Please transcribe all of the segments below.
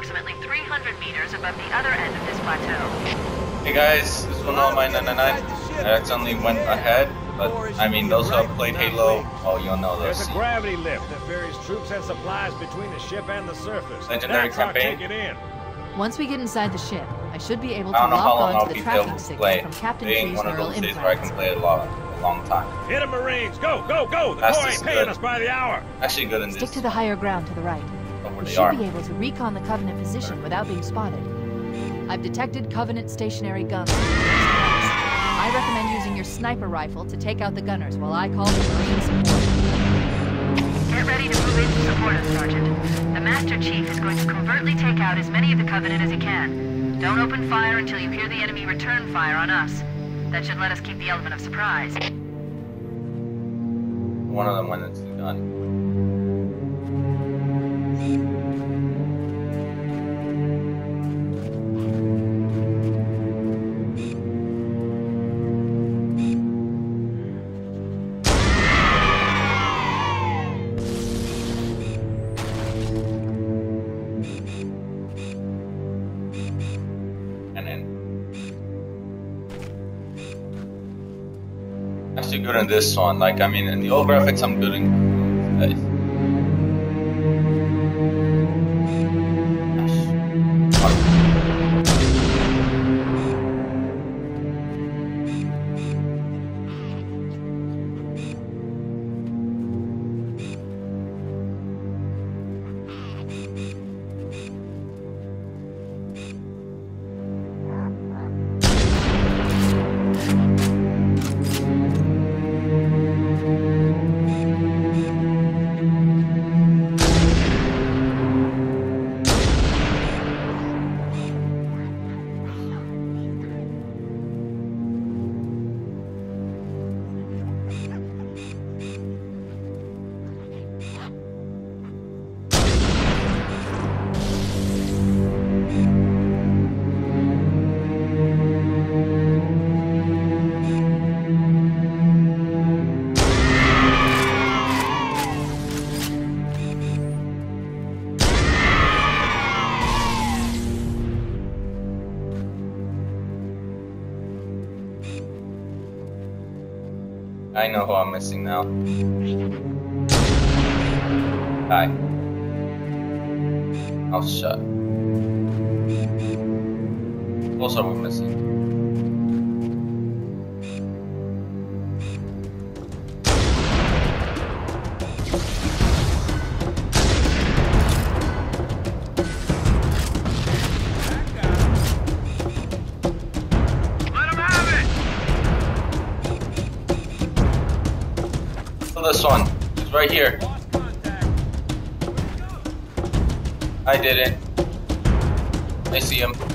approximately 300 meters above the other end of this plateau. Hey guys, this is One Nine Nine Nine. I accidentally went ahead, but I mean, those who have played Halo, oh, you'll know There's a gravity lift that ferries troops and supplies between the ship and the surface. Legendary That's our campaign. ticket in. Once we get inside the ship, I should be able to don't know lock long I'll onto the tracking to signal play. from Captain Being Tree's one of neural those days where I can play a lot, a long time. Hit 'em, Marines! Go, go, go! The That's Corps just ain't paying us by the hour. Actually good in Stick this. to the higher ground to the right. But where You they should are. be able to recon the Covenant position without being spotted. I've detected Covenant stationary guns. I recommend using your sniper rifle to take out the gunners while I call the Marine support. Get ready to move in to support us, Sergeant. The Master Chief is going to covertly take out as many of the Covenant as he can. Don't open fire until you hear the enemy return fire on us. That should let us keep the element of surprise. One of them went into the gun. Actually good in this one. Like I mean, in the old graphics, I'm good in. Uh, know who I'm missing now. Hi. I'll shut. Who else are we missing? Right here. I did it. I see him.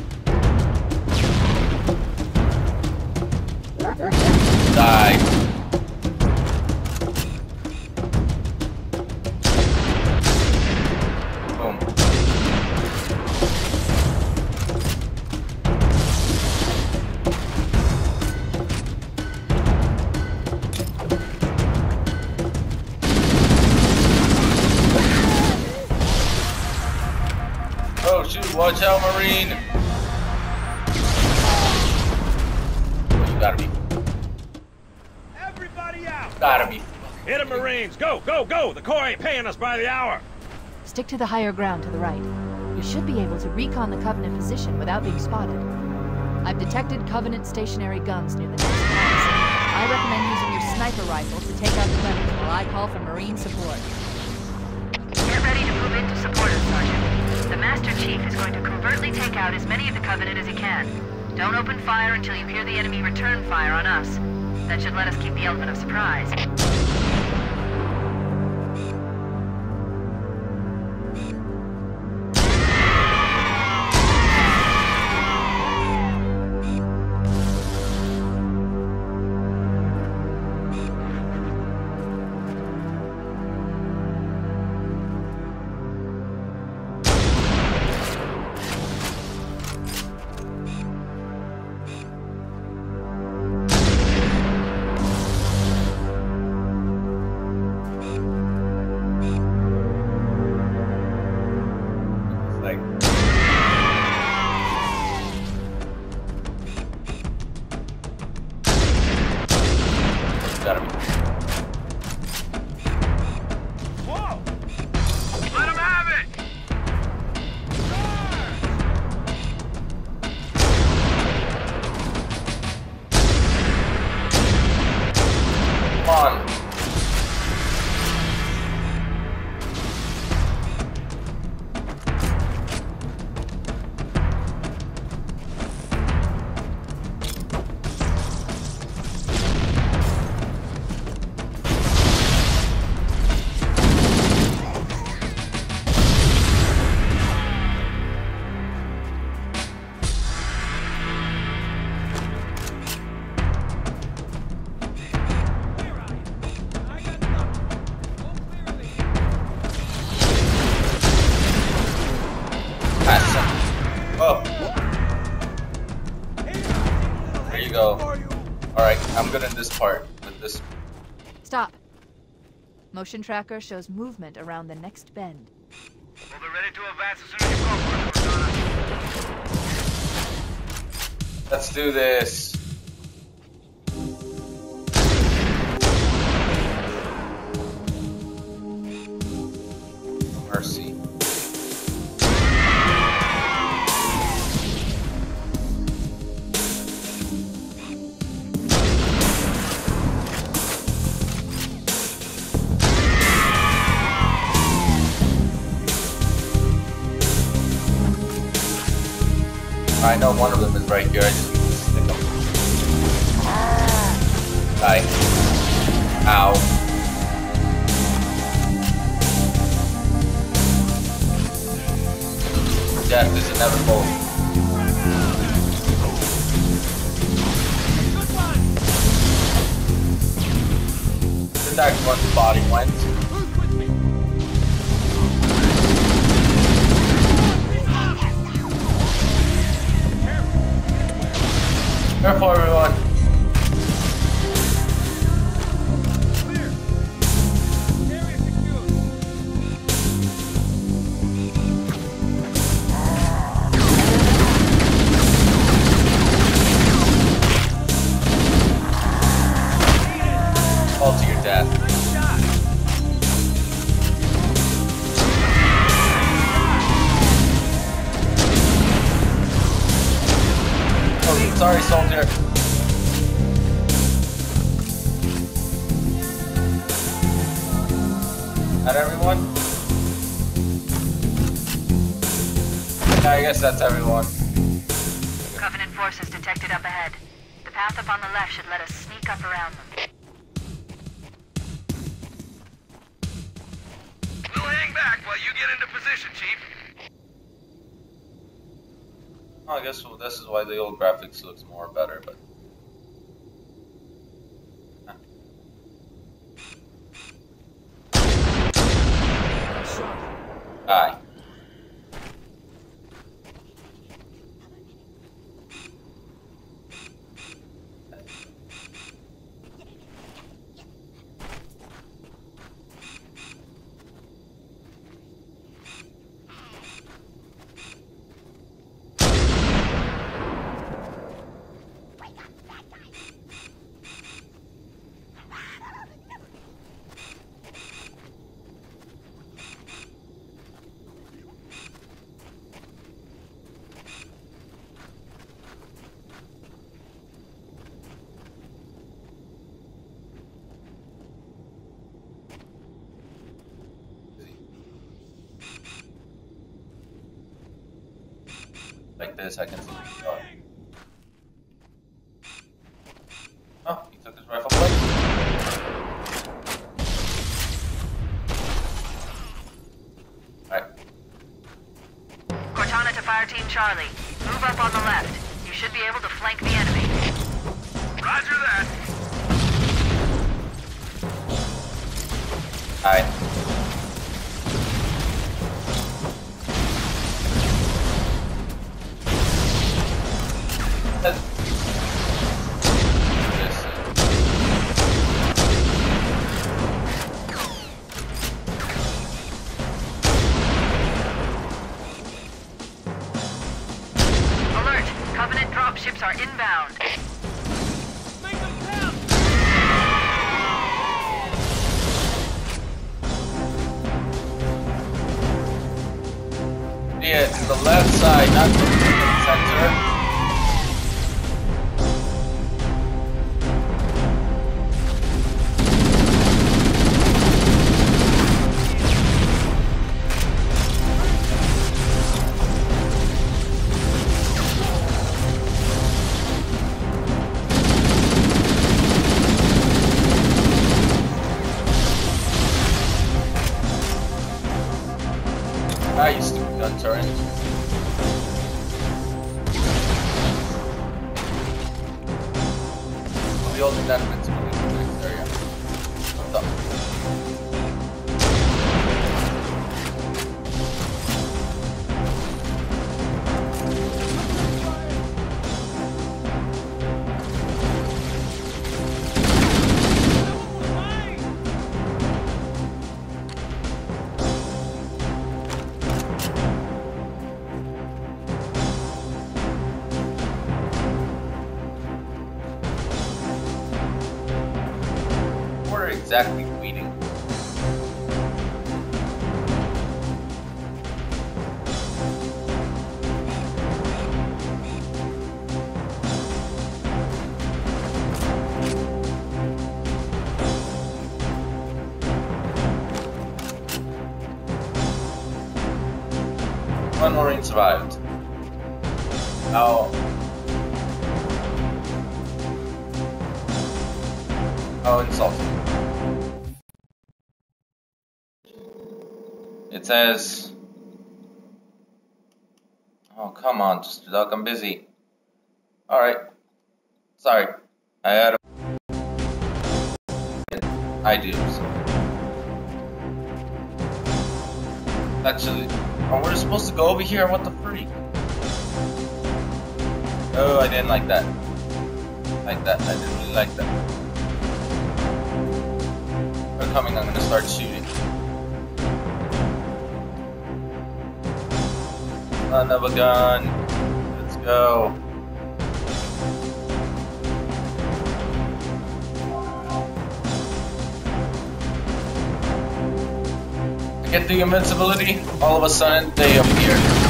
The Corps ain't paying us by the hour. Stick to the higher ground to the right. You should be able to recon the Covenant position without being spotted. I've detected Covenant stationary guns near the next house. I recommend using your sniper rifle to take out the gunners while I call for Marine support. Get ready to move in to support us, Sergeant. The Master Chief is going to covertly take out as many of the Covenant as he can. Don't open fire until you hear the enemy return fire on us. That should let us keep the element of surprise. Go. Alright, I'm good in this part. With this. Stop. Motion tracker shows movement around the next bend. We'll be ready to advance as soon as you go, Let's do this. Mercy. Know one of them is right here. I just need to stick them. Die. Ow. Death is inevitable. Did that one's body went? Careful, everyone. Guess that's everyone. Covenant forces detected up ahead. The path up on the left should let us sneak up around them. We'll hang back while you get into position, Chief. Oh, I guess well, this is why the old graphics looks more better, but. Like this, I can the shot. Left side, not Actually. Oh, we're supposed to go over here? What the freak? Oh, I didn't like that. Like that. I didn't really like that. They're coming, I'm gonna start shooting. Another gun. Let's go. Get the invincibility, all of a sudden they appear.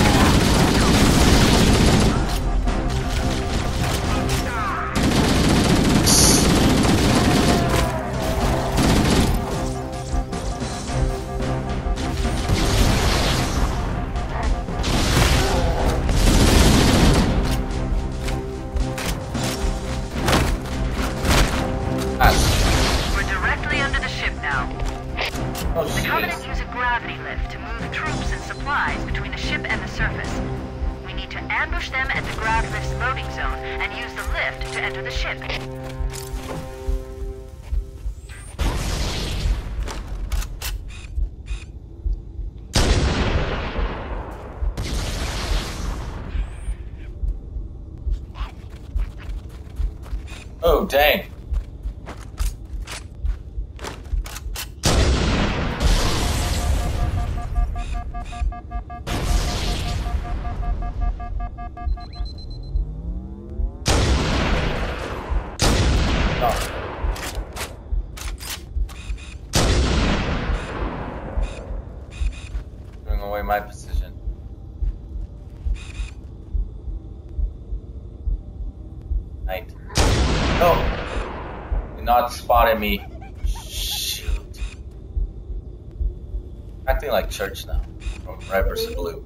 Acting like church now. From red versus blue.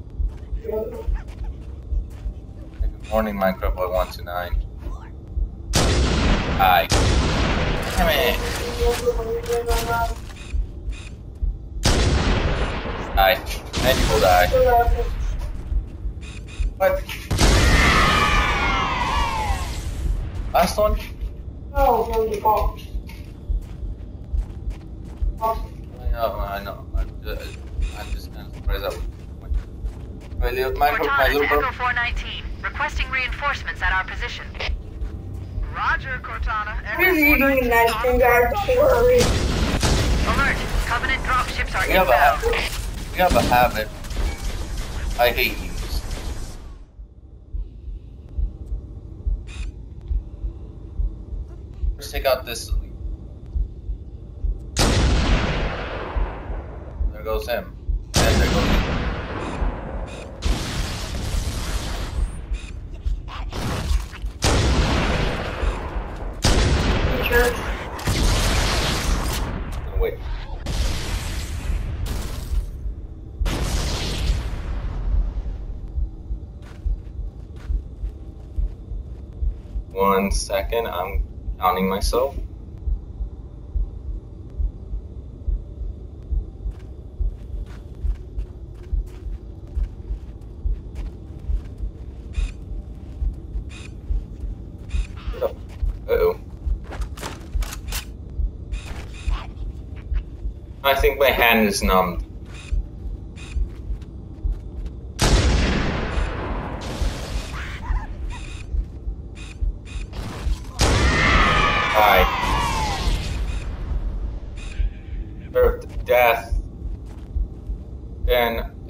Good morning, Minecraft Boy 129. Hi. Come here. Die. And you will die. What? Last one? Oh, no, you won't. Oh, I know, I know. My little, my, my Cortana to little. Echo 419, requesting reinforcements at our position. Roger, Cortana. What are you doing that thing, guys? Don't worry. Alert! Covenant dropships are We have a inbound. habit. We have a habit. I hate you. Let's take out this. There goes him. Second, I'm counting myself. Oh. I think my hand is numbed.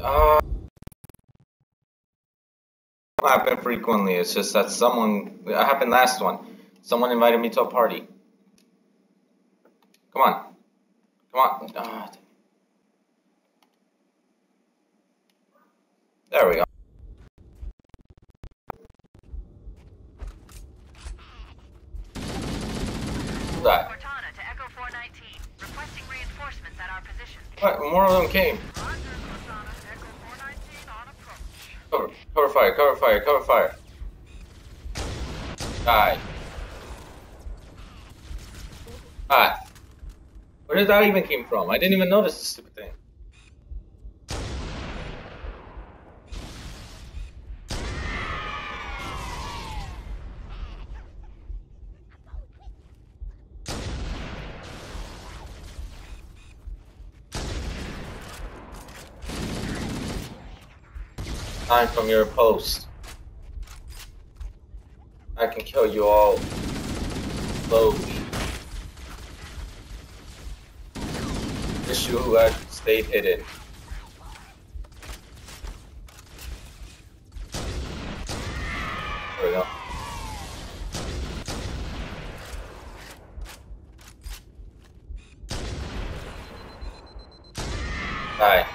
Uh. happen frequently. It's just that someone. It happened last one. Someone invited me to a party. Come on. Come on. Ah, there we go. That. Cortana to Echo 419. Requesting reinforcements at our position. What? More of them came. Roger, Cortana. Echo 419 on approach. Cover, cover fire, cover fire, cover fire. Die. Ah. Where did that even came from? I didn't even notice this stupid thing. Time from your post. I can kill you all slowly. Wish you had stayed hidden. There we go. Die.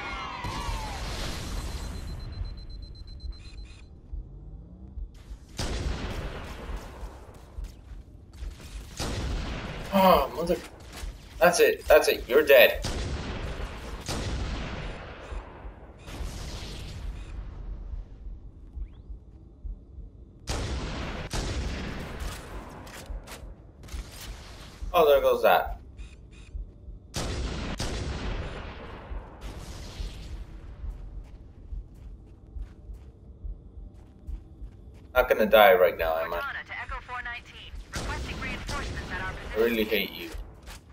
Oh, mother. That's it. That's it. You're dead. Oh, there goes that. Not gonna die right now, am I? Cortana to Echo 419. Requesting reinforcements at our I really hate you.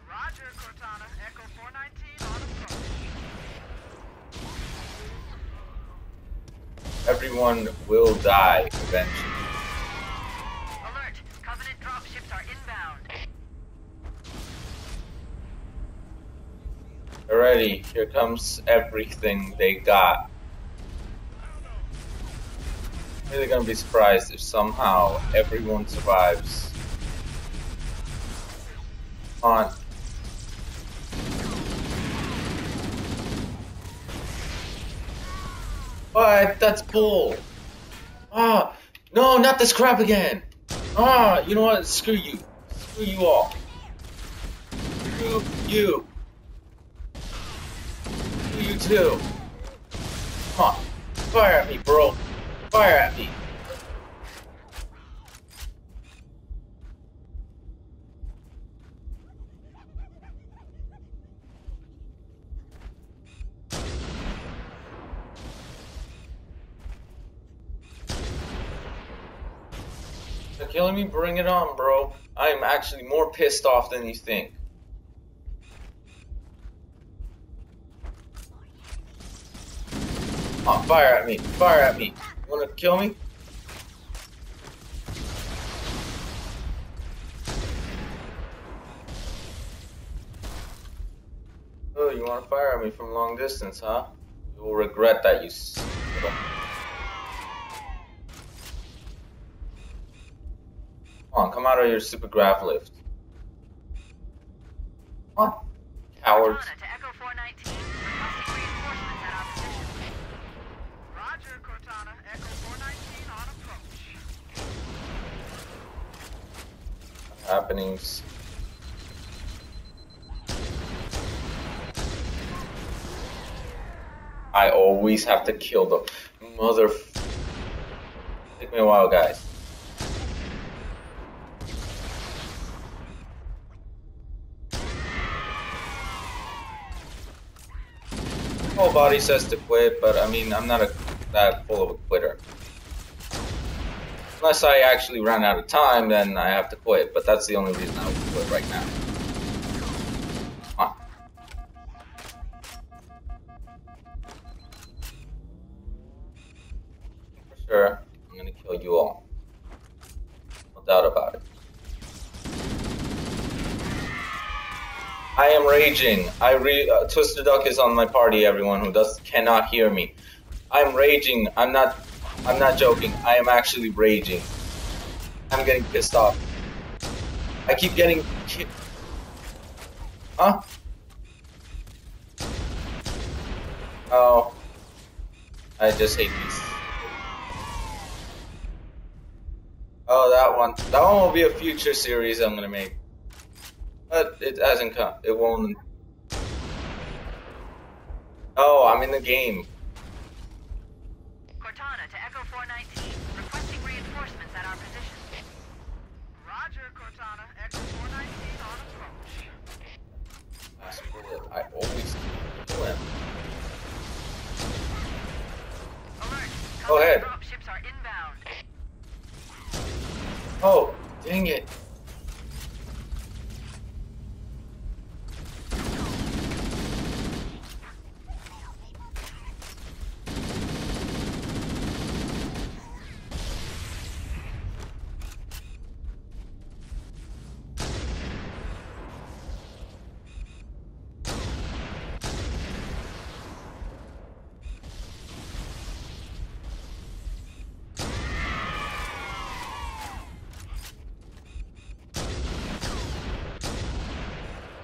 Roger, Cortana. Echo 419 on approach. Everyone will die eventually. Alert. Covenant dropships are inbound. Alrighty, here comes everything they got. Really gonna be surprised if somehow everyone survives. On. What? That's bull. Ah, no, not this crap again. Ah, you know what? Screw you. Screw you all. Screw you. Screw you too. Huh. Fire at me, bro. Fire at me. They're me, bring it on, bro. I am actually more pissed off than you think. Oh, fire at me, fire at me. You wanna kill me? Oh, you wanna fire at me from long distance, huh? You will regret that, you Come on, come out of your super grav lift. Come on, cowards. Cortana to Echo 419. Requesting reinforcements at our position. Roger, Cortana. Echo 419 on approach. happenings. I always have to kill the mother. Take me a while, guys. Whole body says to quit, but I mean, I'm not a, that full of a quitter. Unless I actually run out of time, then I have to quit. But that's the only reason I would quit right now. Raging. I re uh, Twister Duck is on my party. Everyone who does cannot hear me. I'm raging. I'm not. I'm not joking. I am actually raging. I'm getting pissed off. I keep getting. ki- Huh? Oh. I just hate these. Oh, that one. That one will be a future series I'm gonna make. But it hasn't come. It won't. Oh, I'm in the game. Cortana to Echo 419, requesting reinforcements at our position. Roger, Cortana. Echo 419 on approach. I always kill him. Alert! Go ahead. Dropships are inbound. Oh, dang it.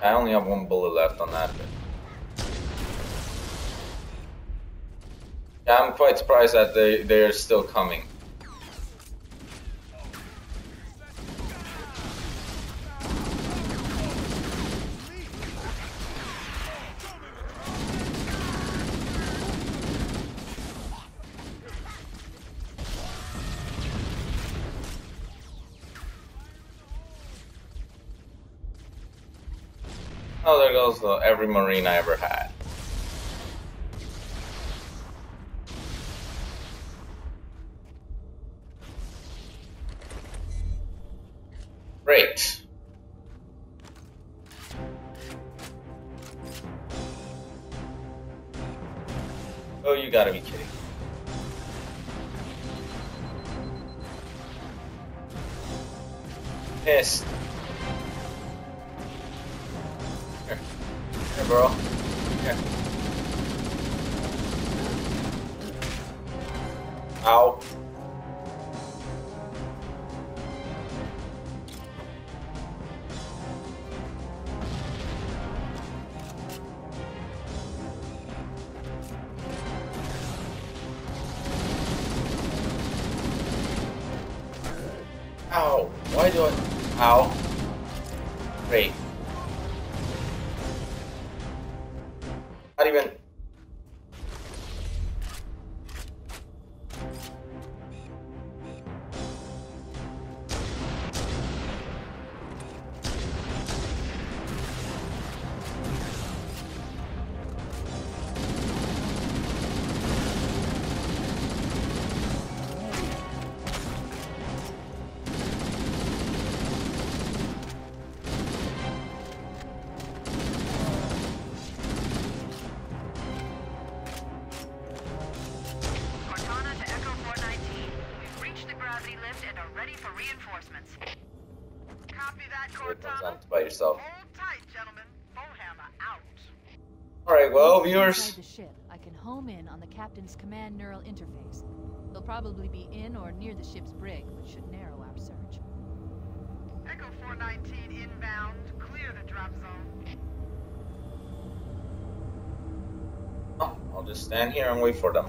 I only have one bullet left on that. Yeah, I'm quite surprised that they they're still coming. Oh, there goes the, every marine I ever had. Reinforcements. Copy that, Cortana. on by yourself. Hold tight, gentlemen. Foehammer out. Alright, well, viewers. The ship, I can home in on the captain's command neural interface. They'll probably be in or near the ship's brig, which should narrow our search. Echo 419 inbound. Clear the drop zone. Oh, I'll just stand here and wait for them.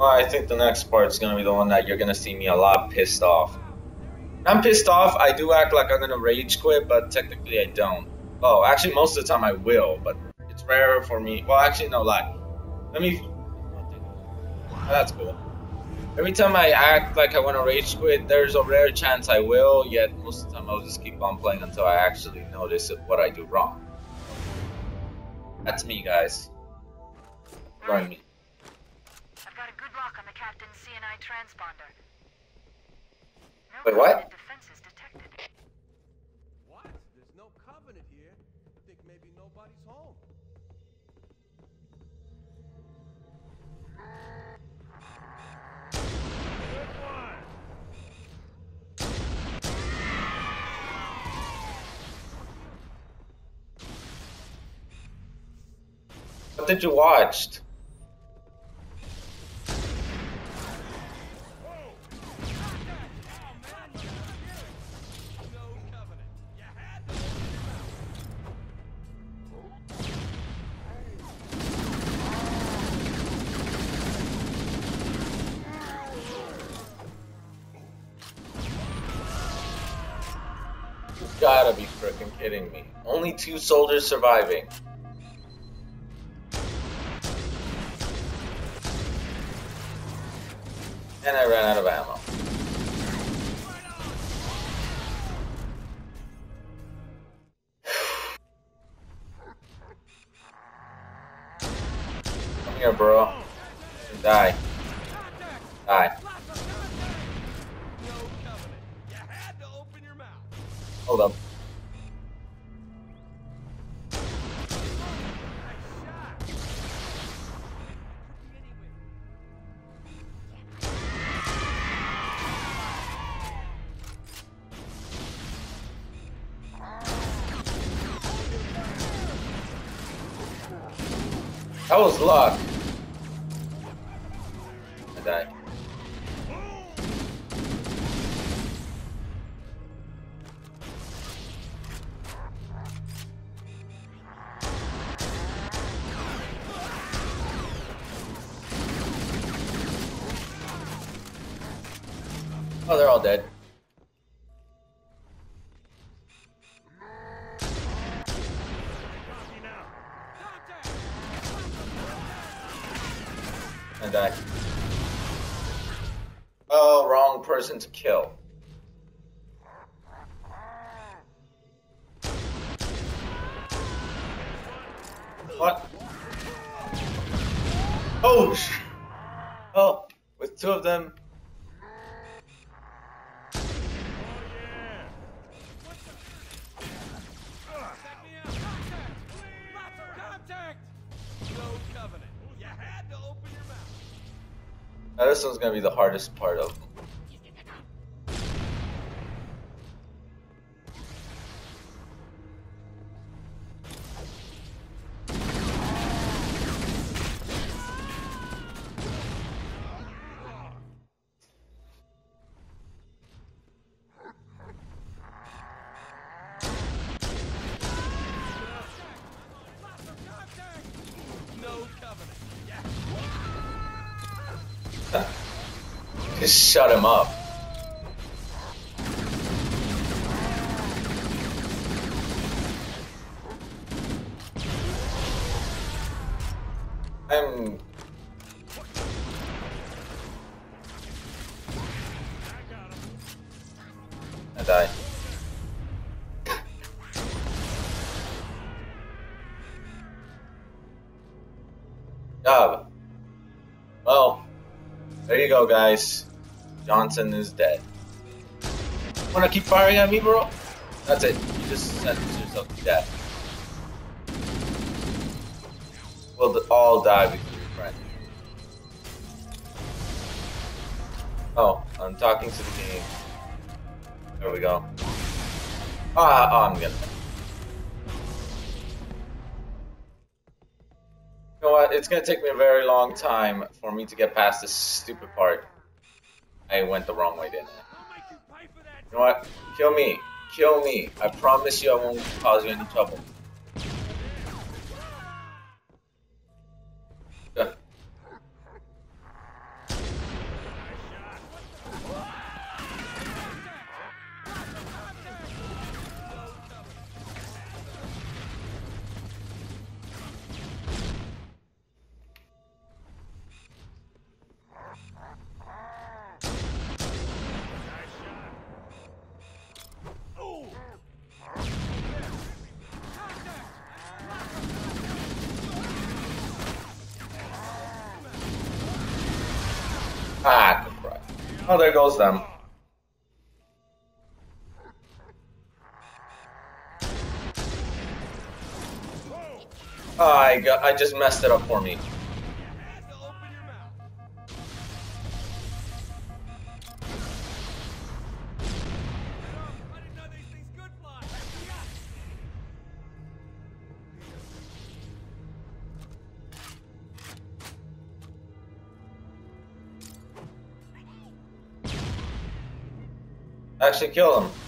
Well, I think the next part's gonna be the one that you're gonna see me a lot pissed off. I'm pissed off, I do act like I'm gonna rage quit, but technically I don't. Oh, actually, most of the time I will, but it's rare for me. Well, actually, no lie. Let me. That's cool. Every time I act like I want to rage quit, there's a rare chance I will, yet most of the time I'll just keep on playing until I actually notice what I do wrong. That's me, guys. Learn me. I've got a good lock on the captain's CNI transponder. No Wait, what? Covenant defenses detected. What? There's no covenant here. I think maybe nobody's home. What did you watch? Gotta be freaking kidding me. Only two soldiers surviving. Was luck. Person to kill. What? Oh, oh, with two of them. This one's gonna be the hardest part of. Him up. I'm. I die. Job. Well, there you go, guys. Johnson is dead. Wanna keep firing at me, bro? That's it. You just sentence yourself to death. We'll all die because you're friends. Oh, I'm talking to the game. There we go. Ah, oh, I'm gonna. You know what? It's gonna take me a very long time for me to get past this stupid part. I went the wrong way, didn't I? You know what? Kill me. Kill me. I promise you I won't cause you any trouble. Oh, there goes them. Oh, I got. I just messed it up for me. Actually, kill him.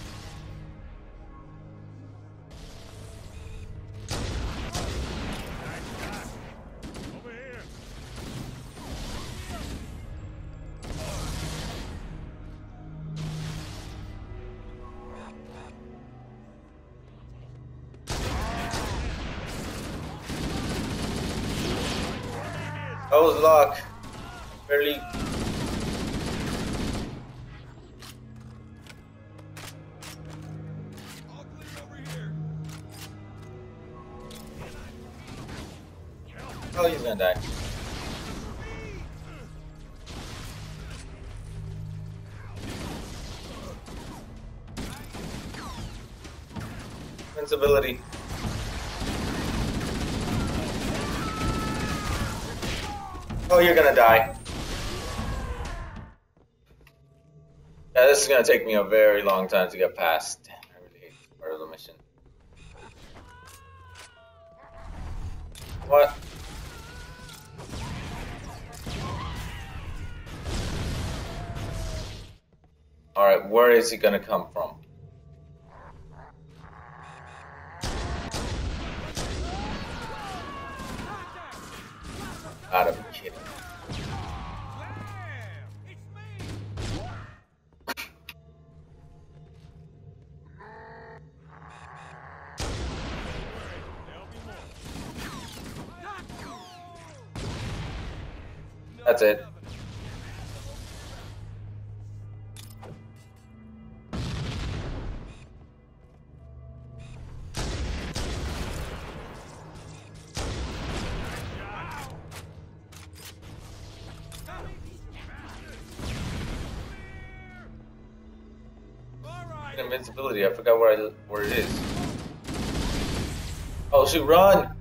Oh, you're gonna die. Yeah, this is gonna take me a very long time to get past. I really hate part of the mission. What? Alright, where is he gonna come from? Gotta be kidding. That's it. Where, I, where it is. Oh, shoot, run!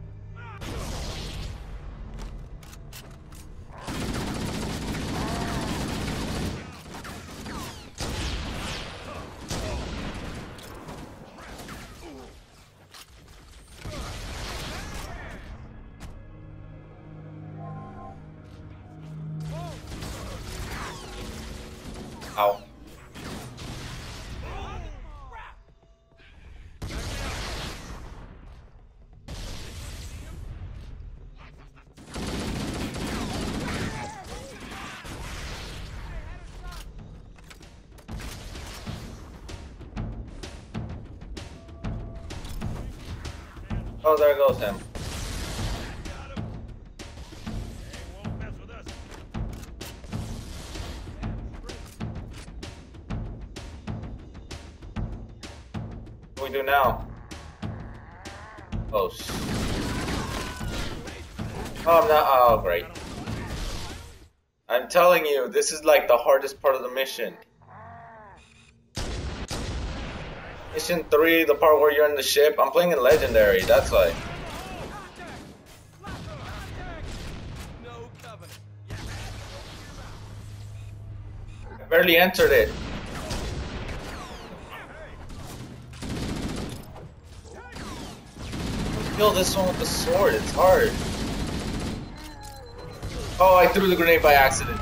Goes him. What do we do now? Oh, sh- Oh, I'm not. Oh, great. I'm telling you, this is like the hardest part of the mission. Mission 3, the part where you're in the ship. I'm playing in Legendary, that's why. Barely entered it. Kill this one with the sword, it's hard. Oh, I threw the grenade by accident.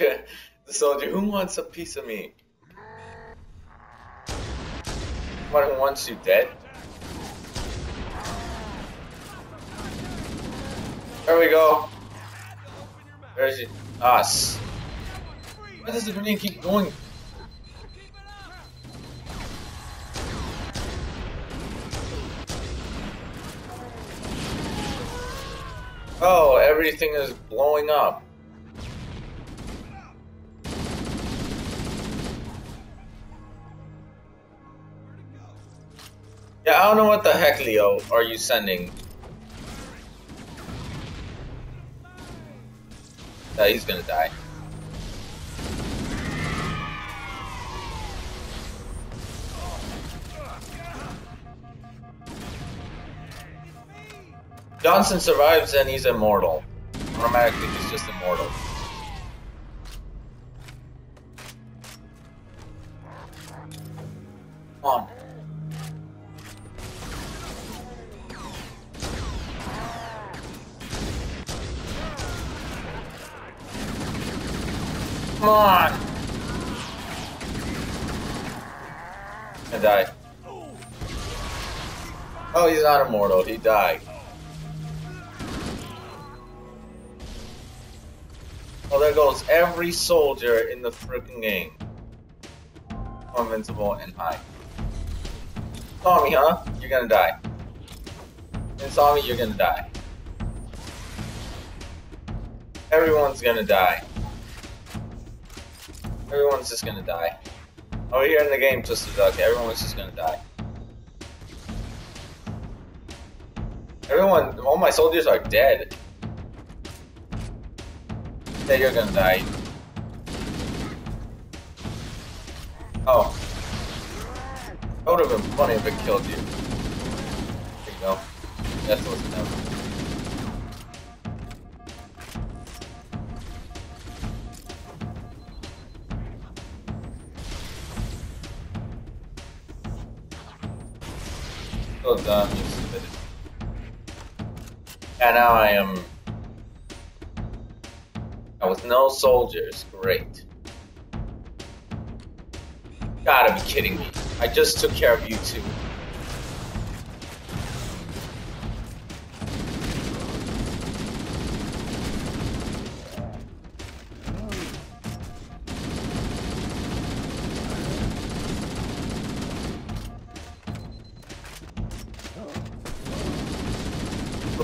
The soldier, who wants a piece of me? Who wants you dead? There we go. Where is he? Ah, s- Why does the grenade keep going? Oh, everything is blowing up. Yeah, I don't know what the heck, Leo, are you sending? Yeah, he's gonna die. Johnson survives and he's immortal. Automatically, he's just immortal. Come on. Come on! I died. Oh, he's not immortal. He died. Oh, there goes every soldier in the freaking game. Invincible and high. Me, huh? You're gonna die. And me, you're gonna die. Everyone's gonna die. Everyone's just gonna die. Over here in the game, Twisted Duck, everyone's just gonna die. Everyone, all my soldiers are dead. Yeah, you're gonna die. Oh. That would have been funny if it killed you. There you go. That's what's happening. You stupid. And now I am. I was no soldiers. Great. Gotta be kidding me. I just took care of you two.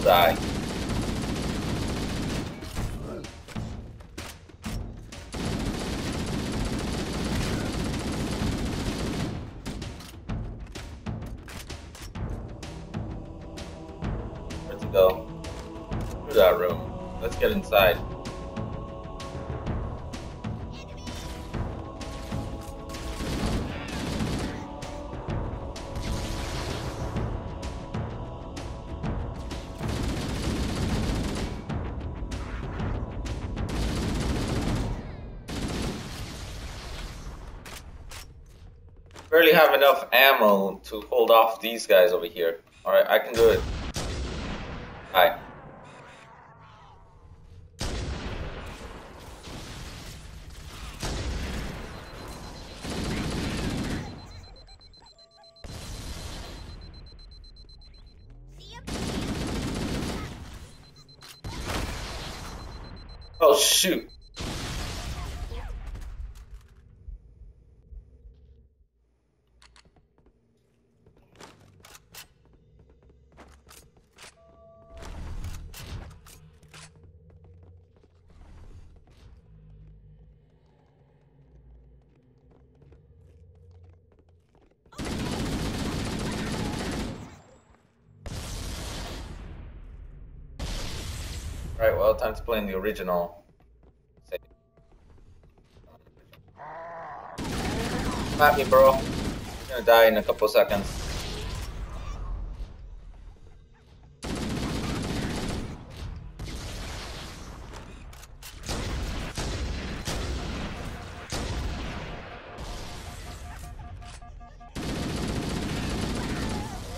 Will Barely have enough ammo to hold off these guys over here. Alright, I can do it. Hi. Alright, well, time to play in the original. Me, bro. You're gonna die in a couple seconds.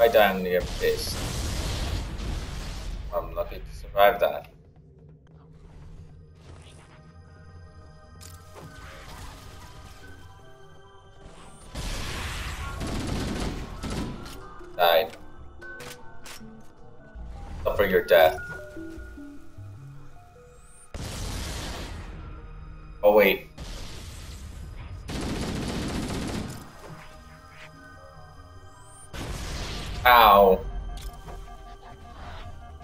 I die, I'm near pissed. I'm lucky to survive that. Ow.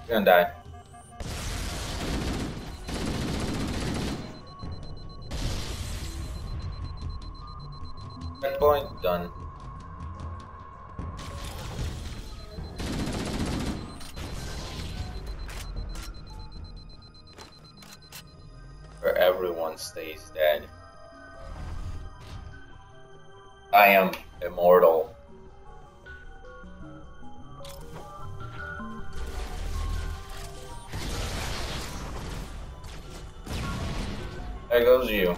You're gonna die. Checkpoint done. Where everyone stays dead. I am immortal. There goes you.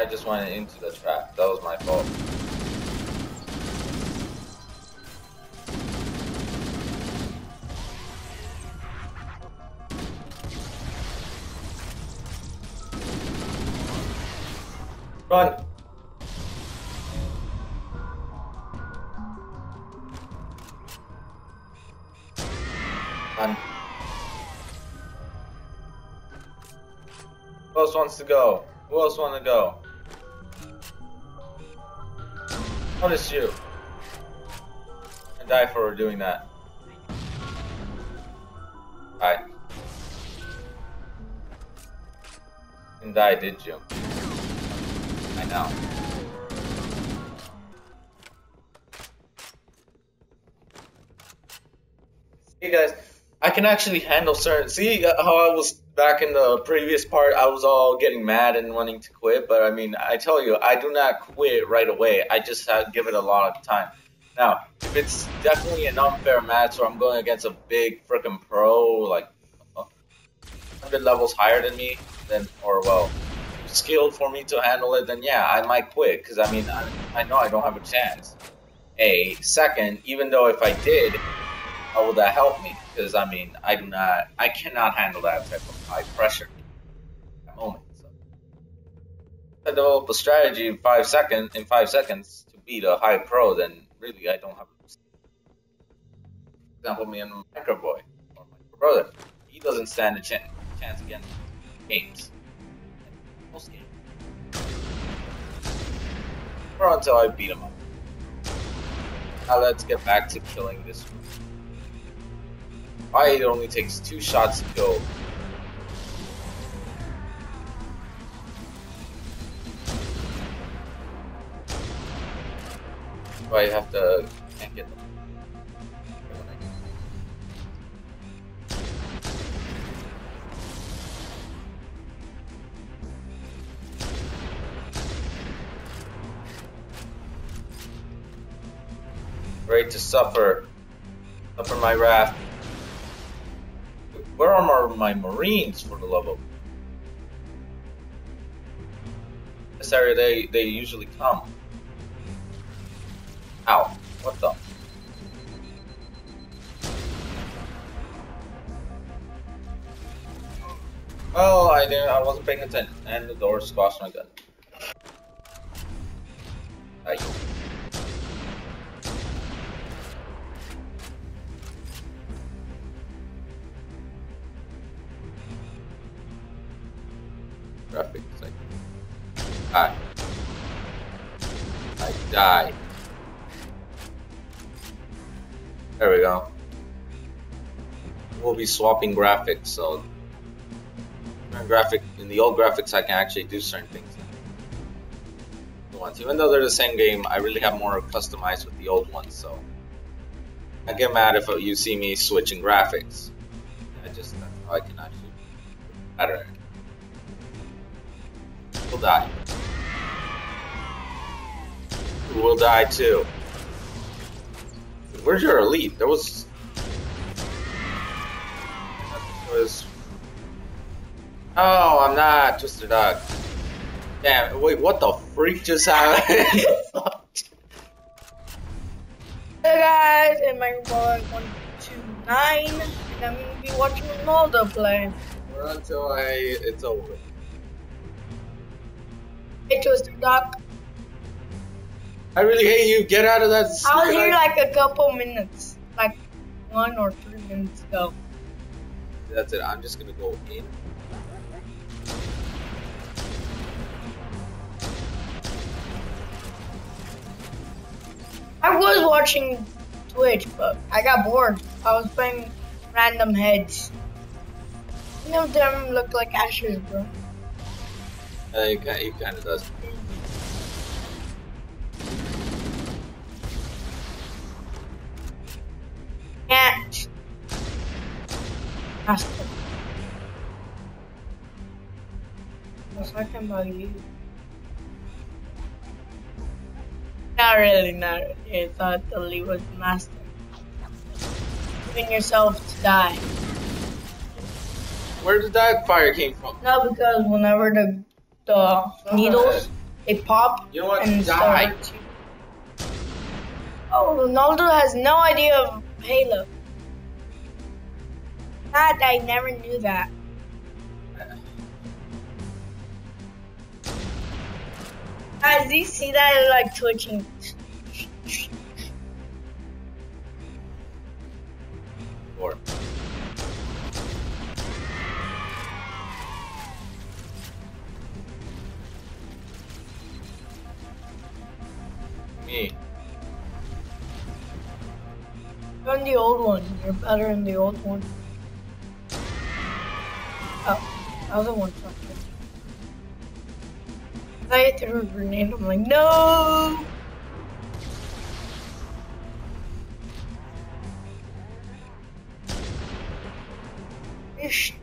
I just went into the trap. That was my fault. Run! Run. Who else wants to go? Who else want to go? Punish you. And die for doing that. Die. And die, did you? I know. Hey guys, I can actually handle certain. See uh, how I was back in the previous part? I was all getting mad and wanting to quit, but I mean, I tell you, I do not quit right away. I just give it a lot of time. Now, if it's definitely an unfair match where I'm going against a big freaking pro, like uh, 100 levels higher than me, then, or well, skilled for me to handle it, then yeah, I might quit because I mean, I, I know I don't have a chance. A second, even though if I did, how will that help me? Because I mean, I do not, I cannot handle that type of high pressure at the moment. So, I develop a strategy in five seconds, in five seconds to beat a high pro, then really I don't have. For example, me and Microboy or my brother, he doesn't stand a chance chance against games. Most games. Or until I beat him up. Now let's get back to killing this one. Why it only takes two shots to kill. Why I have to can't get them. Ready to suffer. Suffer my wrath. Where are my, marines for the level? This area they, they usually come. Ow. What the? Oh, I didn't. I wasn't paying attention, and the door squashed my gun. Be swapping graphics, so graphic in the old graphics I can actually do certain things. Ones, even though they're the same game, I really have more customized with the old ones. So I get mad if you see me switching graphics. I just I can actually better. Will die. We'll die too? Where's your elite? There was. Oh, I'm not Twisted Dog. Damn, wait, what the freak just happened? Hey guys, and my boy 129, and I'm gonna be watching Ronaldo play. Until I, it's over. It was the doc. I really hate you. Get out of that. I was here like a couple minutes, like one or three minutes ago. That's it. I'm just gonna go in. I was watching Twitch, but I got bored. I was playing random heads. None of them look like ashes, bro. Uh, he, ki- he kind of does. Can't. Ask them. I was talking about you. Not really, not really. I thought the Lee was the master. Giving yourself to die. Where did that fire came from? No, because whenever the the needles they pop You know and Die. start. Oh, Ronaldo has no idea of Halo. That I never knew that. Guys, do you see that It's like twitching? Or me. You're in the old one. You're better in the old one. Oh, other one. I threw a grenade. I'm like, no. Ish.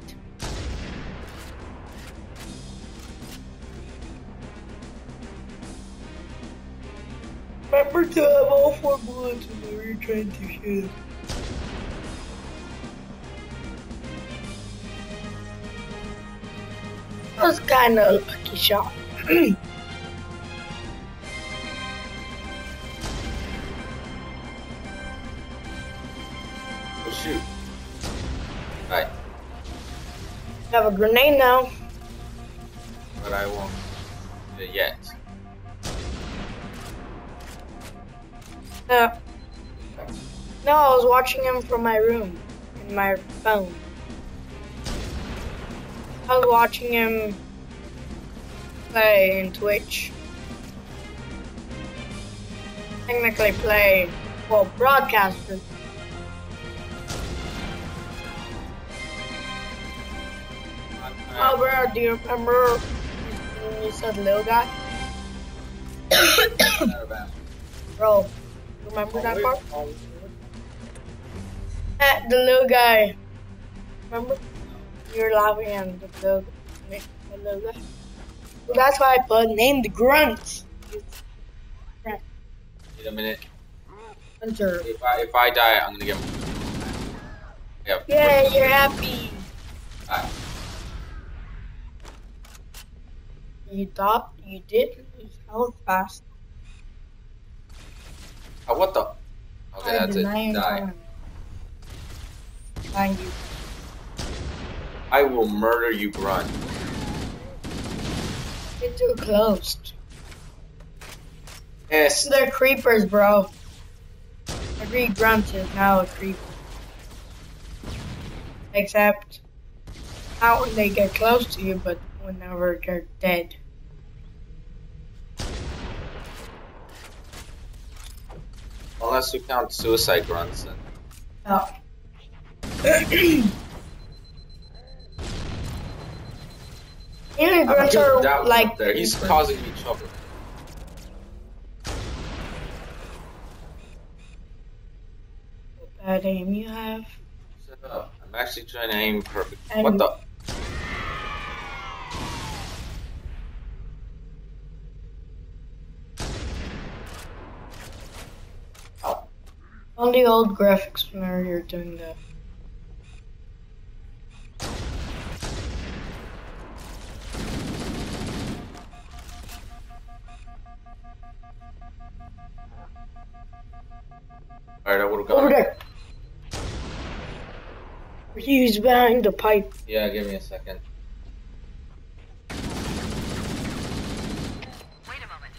Remember to have all four bullets whenever you're trying to shoot. That was kind of a lucky shot. Oh shoot. Right, have a grenade now. but I won't it yet. Uh, no, I was watching him from my room, in my phone. I was watching him play in Twitch. Technically play, well, broadcaster. Oh, bro, do you remember when you said little guy? Bro, remember that part? Eh, the little guy. Remember? You were laughing at the little, the little guy. That's why I put named Grunt. Wait a minute. Hunter. If I if I die, I'm gonna get. Yep. Yeah, you're happy. Alright. You thought you did lose health fast. Oh, what the? Okay, I that's it. Die. you. I will murder you, Grunt. Too close. Yes. They're creepers, bro. Every grunt is now a creeper. Except not when they get close to you, but whenever they're dead. Unless you count suicide grunts. Then. Oh. Are like there. He's causing me trouble. bad aim um, you have. Shut up. I'm actually trying to aim perfect. And- What the? Oh, On the old graphics whenever you're doing that. Alright, I would have gone. Over there. He's behind the pipe. Yeah, give me a second. Wait a moment.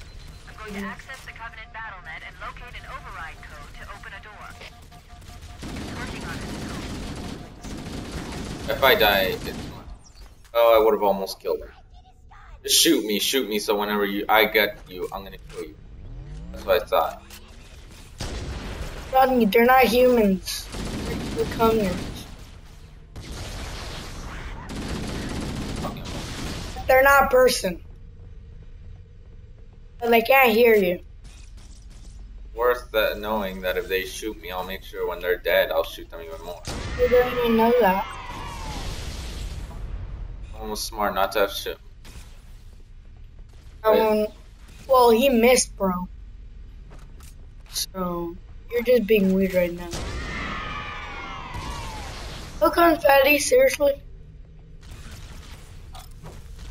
I'm going to access the Covenant BattleNet and locate an override code to open a door. Working on it. If I die, it's fine. Oh, I would have almost killed her. Just shoot me, shoot me, so whenever you I get you, I'm gonna kill you. That's what I thought. Rodney, they're not humans. They're the Covenants. They're not a person. But they can't hear you. Worth that knowing that if they shoot me, I'll make sure when they're dead, I'll shoot them even more. You don't even know that. Almost smart not to have shit. Um, well, he missed, bro. So, you're just being weird right now. Oh, Fatty? seriously?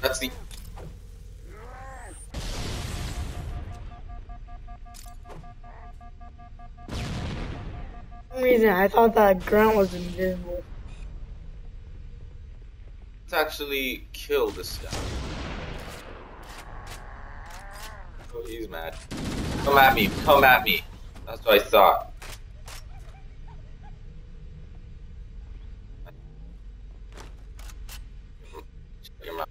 That's the. Some reason, I thought that grunt was invisible. Let's actually kill this guy. Oh, he's mad. Come at me. Come at me. That's what I thought. Shut your mouth.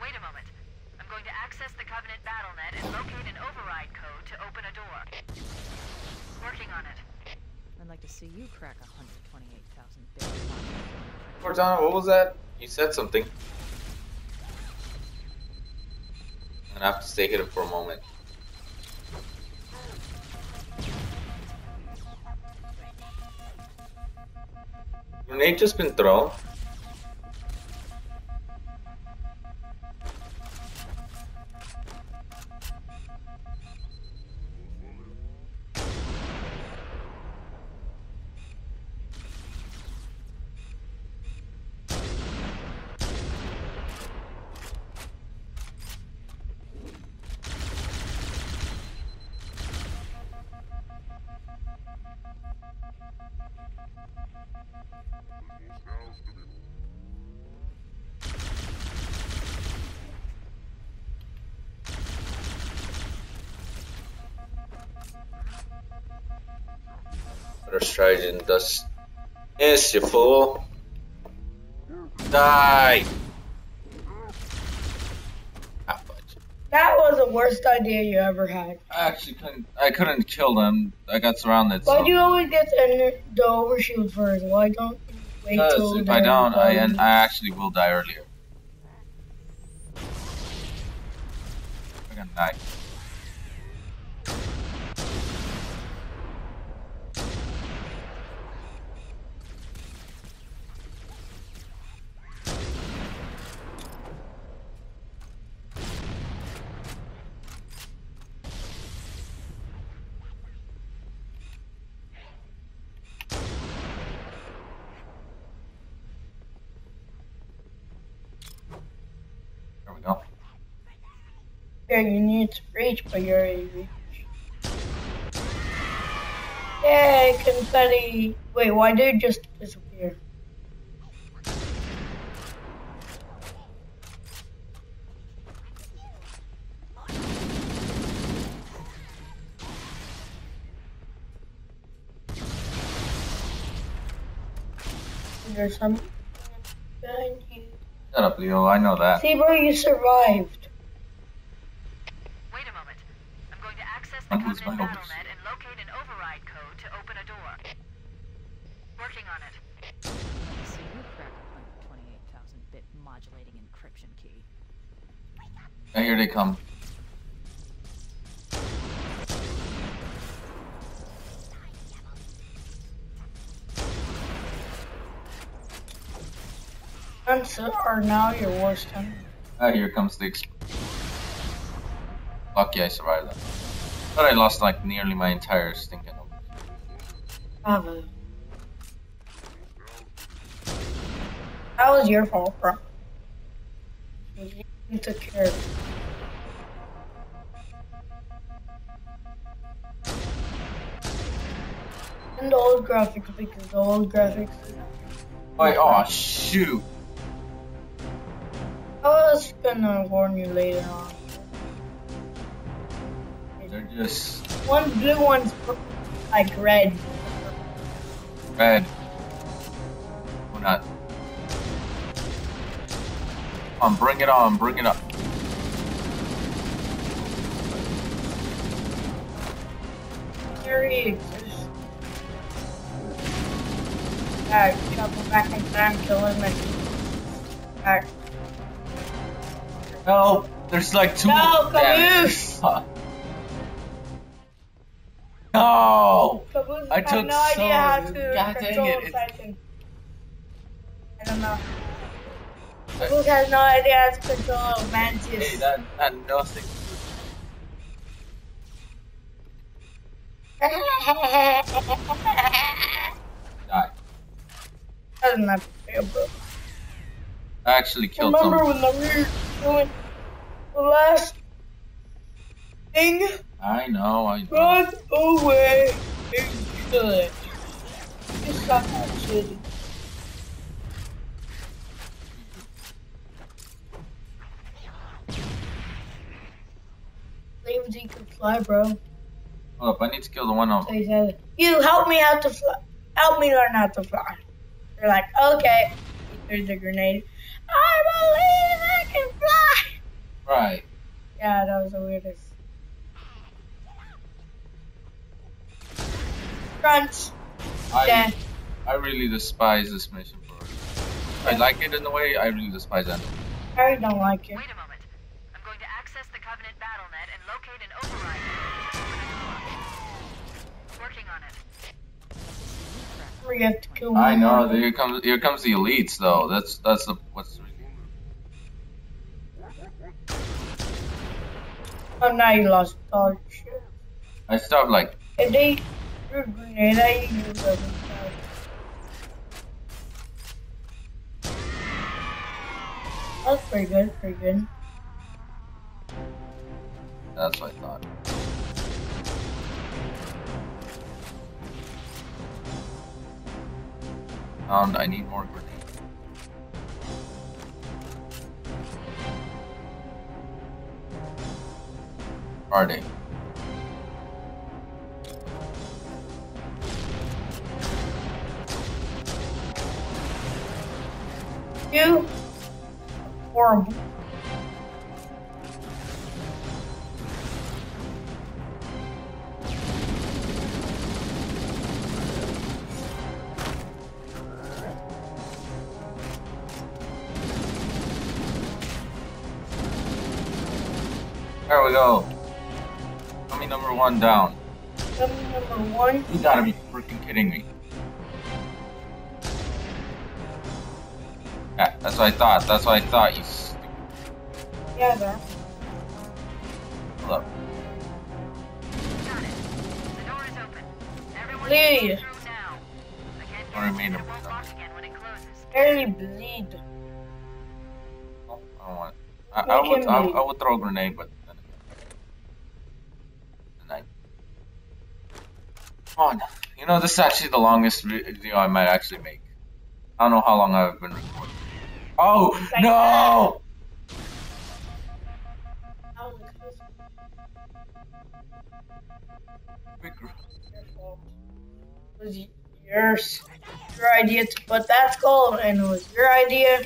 Wait a moment. I'm going to access the Covenant BattleNet and locate an override code to open a door. Working on it. I'd like to see you crack 128,000 bits. Cortana, what was that? You said something. I'm gonna have to stay hidden for a moment. Grenade just been thrown. Than. Yes, you fool. Die! That was the worst idea you ever had. I actually couldn't. I couldn't kill them. I got surrounded. Why So. do you always get the, the overshield first? Why don't you wait Because till if I don't, I done? I actually will die earlier. I'm gonna die. There we go. Yeah, you need to reach, but you're already reach. Yay, confetti! Wait, why did it just disappear? There's something behind you. Shut up, Leo. I know that. See, bro, you survived. Wait a moment. I'm going to access I'll lose my hopes. And locate an override code to open a door. Working on it. I'd like to see you crack 128,000 bit modulating encryption key. And here they come. Guns are now your worst enemy. Ah, here comes the. Exp- Lucky I survived that. But I lost like nearly my entire stinking. Bravo. That was your fault, bro. You took care of it. And the old graphics because the old graphics. Wait, oh shoot! I was gonna warn you later on. They're just. One blue one's like red. Red. We're not. Come on, bring it on, bring it up. Harry, just. Alright, jump back in time, kill him, and. Alright. No, there's like two. No, Camus! No! I took no idea how so- to God dang control it. I don't know. Caboose has no idea how to control Mantis. Hey, that had nothing. Die. Not fair, bro. I actually killed Remember someone. when the we were doing the last thing? I know, I know. Run away and kill it. Just stop that shit. Lazy can fly, bro. Hold up, I need to kill the one on. So he said, "You help me out to fly. Help me learn how to fly." They're like, "Okay." He throws a grenade. I believe I can fly. Right. Yeah, that was the weirdest. Crunch. I Yeah. I really despise this mission for I like it in a way, I really despise it. I don't like it. Wait a moment. I'm going to access the Covenant BattleNet and locate an override. Working on it. We have to kill I know, more. here comes here comes the elites though. That's that's the what's really Oh, now you lost all your shit. I stopped like If they grenade have died. That's pretty good, pretty good. that's what I thought. Found I need more grenades. Are they? You horrible. There we go. Enemy number one down. Enemy number one. You gotta be freaking kidding me. That's what I thought. That's what I thought, you stupid. Yeah, that. Hold up. Got it. The door is open. Everyone Lead. go through now. I can't made him it do lock again when it closes. Barely bleed. Oh, I don't want it. I, I would I. I would throw a grenade, but then again. Come on. You know, this is actually the longest video I might actually make. I don't know how long I've been recording. Oh, Like no! Big gr- Your fault. It was yours. Your idea to put that skull, and it was your idea.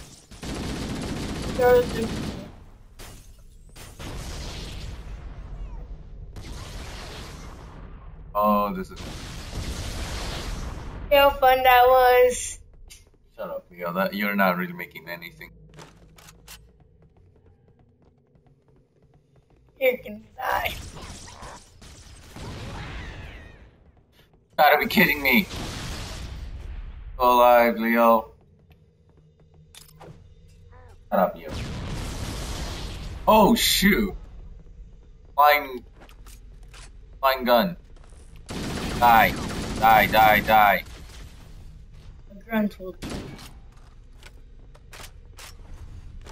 Oh, this is. How fun that was. Shut up, Leo. That you're not really making anything. You can die. Gotta be kidding me. Go alive, Leo. Shut up, you. Oh shoot! Flying, flying gun. Die, die, die, die. The grunt will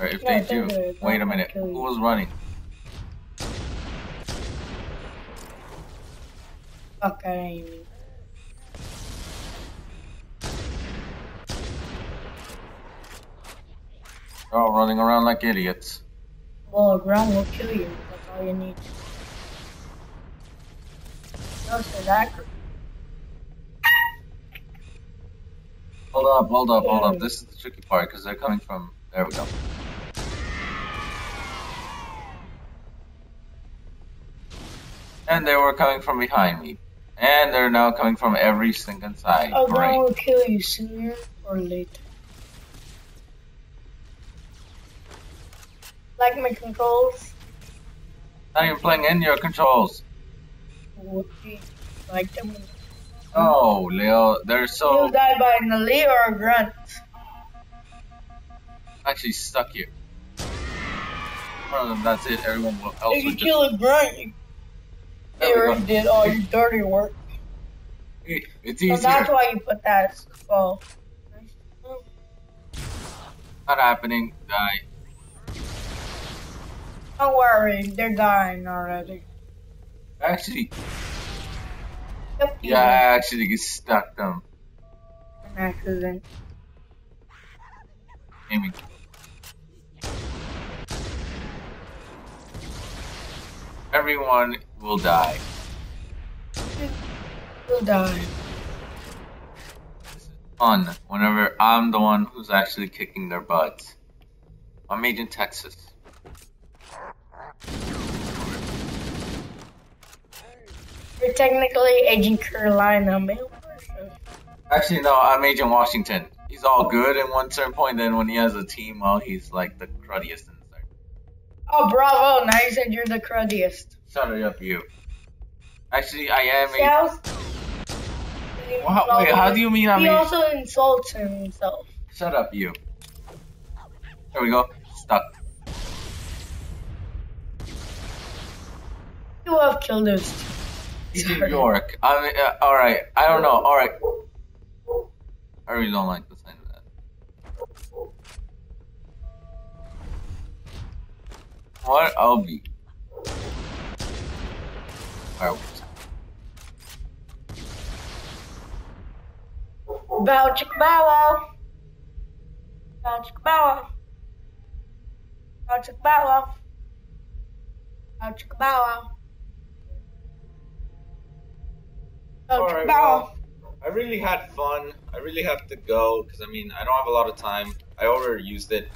Or if Yeah, they do, good. wait a minute. Who was running? fuck out of you. They're all running around like idiots. Well, a ground will kill you. That's all you need. No, so that. Hold up, hold up, hold up. This is the tricky part because they're coming from. There we go. And they were coming from behind me. And they're now coming from every single side. Oh, Gun Great. will kill you sooner or later. Like my controls Not even playing in your controls. would like them. Oh, Leo, they're so You die by an elite or a grunt. actually stuck here. One of them, that's it. Everyone will else If you just. kill a grunt, you There you we go. already did all your dirty work. It's So that's why you put that fall. Not happening. Die. Don't worry, they're dying already. Actually, Yep, yeah, I actually get stuck them. An accident. Aiming. Everyone will die. You'll die. This is fun whenever I'm the one who's actually kicking their butts. I'm Agent Texas. You're technically Agent Carolina, male person. Actually, no, I'm Agent Washington. He's all good at one certain point, then when he has a team, well, he's like the cruddiest in the there. Oh, bravo! Now you said you're the cruddiest. Shut it up, you. Actually, I am a. Wow, wait, how do you mean I'm He a- also insults himself. Shut up, you. There we go. Stuck. You have killed us. Sorry. York. I mean, uh, all right. I don't know. All right. I really don't like the sound of that. What? I'll be. Alright. Bow chicka bow wow. Bow chicka bow wow. Bow chicka bow wow. Bow chicka bow wow. Bow chicka bow wow. I really had fun. I really have to go because I mean I don't have a lot of time. I already used it.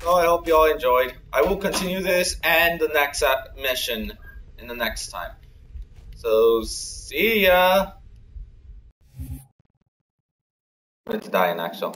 So I hope you all enjoyed. I will continue this and the next mission in the next time. So see ya. I'm going to die in actual.